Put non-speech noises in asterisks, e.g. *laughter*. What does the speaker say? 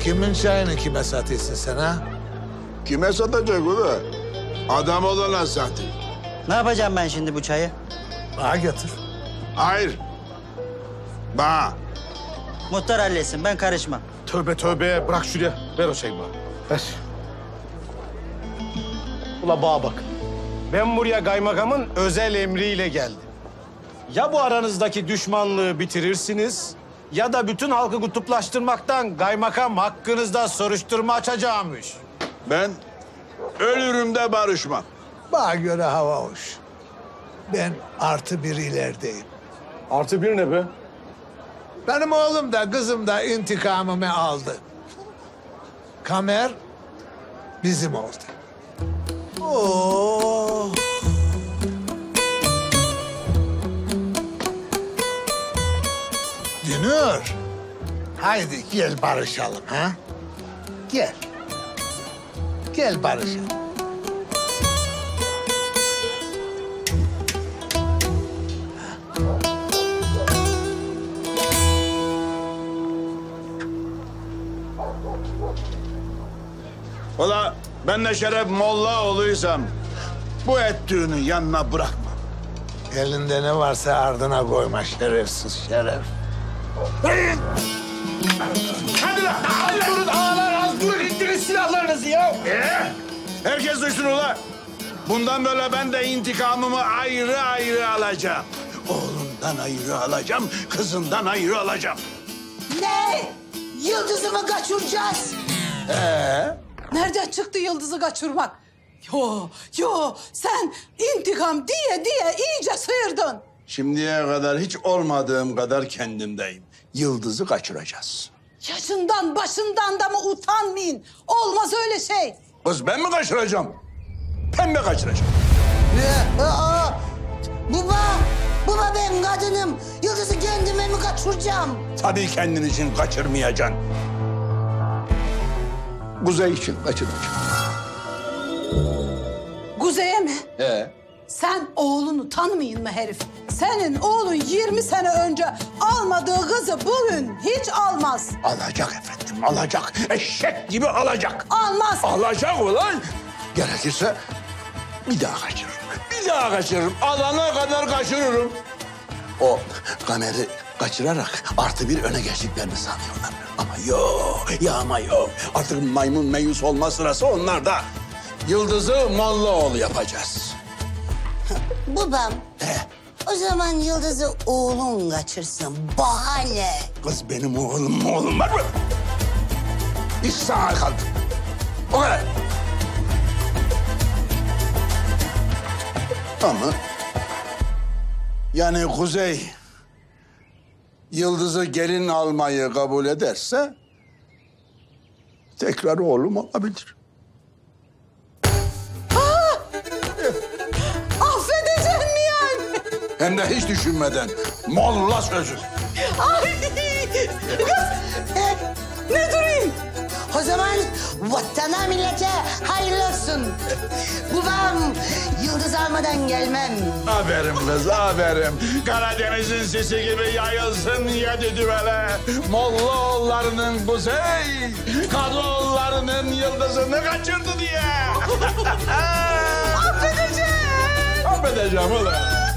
Kimin çayını kime satıyorsun sen ha? Kime satacak ula? Adam olana satayım. Ne yapacağım ben şimdi bu çayı? Bana götür. Hayır. Bana. Muhtar halletsin ben karışmam. Tövbe tövbe bırak şuraya. Ver o çayı bana. Ver. Ula bağa bak. Ben buraya kaymakamın özel emriyle geldim. Ya bu aranızdaki düşmanlığı bitirirsiniz ya da bütün halkı kutuplaştırmaktan kaymakam hakkınızda soruşturma açacağımış. Ben ölürüm de barışmam. Bana göre hava hoş. Ben artı bir ilerideyim. Artı bir ne be? Benim oğlum da kızım da intikamımı aldı. Kamer bizim oldu. Oo. Haydi gel barışalım ha. Gel. Gel barışalım. Ula ben de şeref molla oluysam bu ettiğini yanına bırakma. Elinde ne varsa ardına koyma şerefsiz şeref. Hadi lan! Hadi durun ağalar az durun indirin silahlarınızı ya. Ee, herkes duysun ula. Bundan böyle ben de intikamımı ayrı ayrı alacağım. Oğlundan ayrı alacağım, kızından ayrı alacağım. Ne? Yıldızımı kaçıracağız. Ee? Nereden çıktı yıldızı kaçırmak? Yo, yo sen intikam diye diye iyice sıyırdın. Şimdiye kadar hiç olmadığım kadar kendimdeyim. Yıldızı kaçıracağız. Yaşından başından da mı utanmayın? Olmaz öyle şey. Kız ben mi kaçıracağım? Pembe kaçıracağım. Ne? Aa, baba, baba ben kadınım. Yıldız'ı kendime mi kaçıracağım? Tabii kendin için kaçırmayacaksın. Kuzey için kaçıracağım. Kuzey'e mi? Ee? Sen oğlunu tanımayın mı herif? Senin oğlun 20 sene önce almadığı kızı bugün hiç almaz. Alacak efendim, alacak. Eşek gibi alacak. Almaz. Alacak ulan. Gerekirse bir daha kaçırırım. Bir daha kaçırırım. Alana kadar kaçırırım. O kameri kaçırarak artı bir öne geçtiklerini sanıyorlar. Ama yok, ya ama yok. Artık maymun meyus olma sırası onlarda. Yıldız'ı Mollaoğlu yapacağız. Babam, He, o zaman Yıldız'ı oğlun kaçırsın. Bahane. kız benim oğlum oğlum var mı? İş sana kaldı. O kadar. Ama yani Kuzey Yıldız'ı gelin almayı kabul ederse tekrar oğlum olabilir. Hem de hiç düşünmeden molla sözü. Ay! Kız! Ne durayım? O zaman vatana millete hayırlı olsun. Babam, Yıldız almadan gelmem. Aferin kız, aferin. Karadeniz'in sesi gibi yayılsın yedi düvele. Mollaoğullarının kuzey, Kadıoğullarının yıldızını kaçırdı diye. *laughs* Affedeceğim. Affedeceğim ulan.